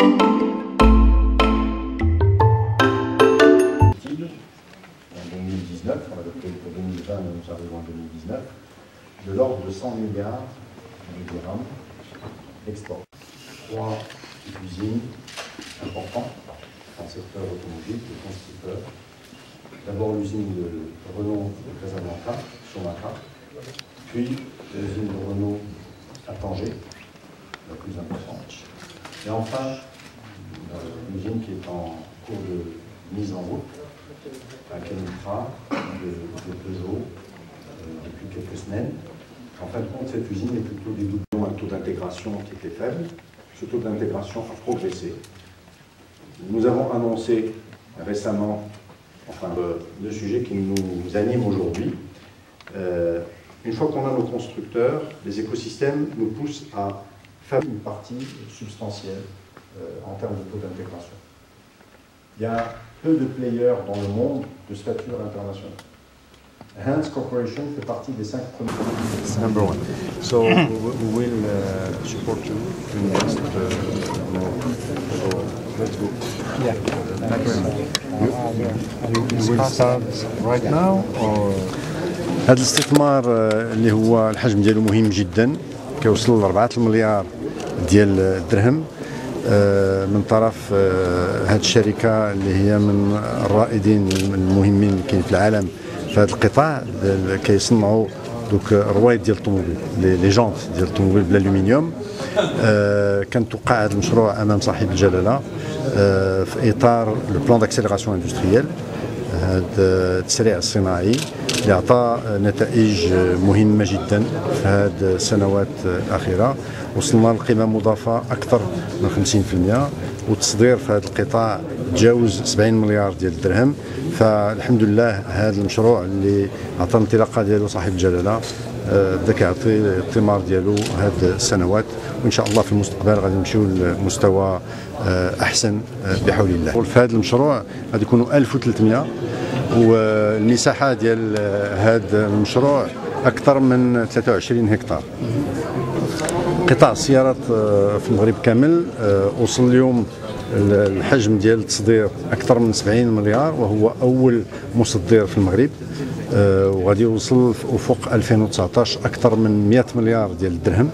en 2019, on prévu pour 2020, mais nous arrivons en 2019, de l'ordre de 100 milliards de dirhams export. Trois usines importantes dans le secteur automobile. D'abord l'usine de Renault de Casablanca, Chomaka, puis l'usine de Renault à Tanger, la plus importante. Et enfin, l'usine qui est en cours de mise en route, à Kenitra, de, de Peugeot, euh, depuis quelques semaines. En fin de compte, cette usine est plutôt des doublons un taux d'intégration qui était faible. Ce taux d'intégration a progressé. Nous avons annoncé récemment, enfin, le, le sujet qui nous anime aujourd'hui. Euh, une fois qu'on a nos constructeurs, les écosystèmes nous poussent à faire une partie substantielle euh, en termes de taux d'intégration. Il y a peu de players dans le monde de stature internationale. Hans Corporation fait partie des cinq premiers. Number one. So we we will uh, support you to invest uh, more. So let's go. Yeah. Thank you very much. You, you will start right now or هذا الاستثمار آه، اللي هو الحجم ديالو مهم جدا كيوصل ل 4 المليار ديال الدرهم آه، من طرف آه، هذه الشركة اللي هي من الرائدين المهمين اللي كاين في العالم في هذا القطاع كيصنعوا دوك روايد ديال الطوموبيل لي جونت ديال الطوموبيل بالالومنيوم آه، كان توقع هذا المشروع أمام صاحب الجلالة آه، في إطار le plan d'accélération industrielle هذا التسريع الصناعي. اللي اعطى نتائج مهمة جدا في هذه السنوات الأخيرة. وصلنا لقيمة مضافة أكثر من 50% والتصدير في هذا القطاع تجاوز 70 مليار ديال الدرهم. فالحمد لله هذا المشروع اللي عطى الانطلاقه ديالو صاحب الجلالة آه، بدا كيعطي الثمار ديالو هاد السنوات. وإن شاء الله في المستقبل غادي نمشيو لمستوى آه، أحسن آه، بحول الله. في هذا المشروع غادي يكونوا 1300 والمساحه ديال هذا المشروع أكثر من 23 هكتار. قطاع السيارات آه، في المغرب كامل آه، وصل اليوم ال- الحجم ديال التصدير أكثر من 70 مليار وهو أول مصدر في المغرب آه، وغادي يوصل في افق 2019 أكثر من 100 مليار ديال الدرهم.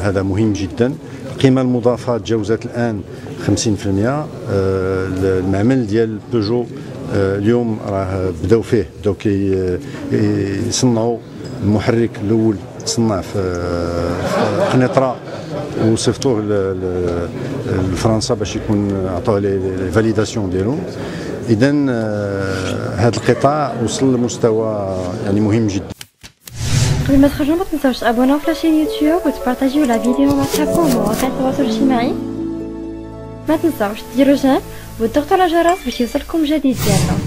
هذا مهم جدا. القيمه المضافة تجاوزت الآن 50% آه، المعمل ديال بيجو اليوم راه بداو فيه بداو كي يصنعوا المحرك الأول تصنع في قنيطرة وصيفطوه لفرنسا باش يكون عطوه لي فاليداسيون ديالو اذا هذا القطاع وصل لمستوى يعني مهم جدا. قبل ما تخرجوا ما تنساوش تابوناو في la chaîne YouTube وتبارطاجيو la vidéo مع صحابكم ومواقع التواصل الاجتماعي. ما تنساوش ديروا j'aime وتضغطوا على الجرس باش يوصلكم جديد ديالنا.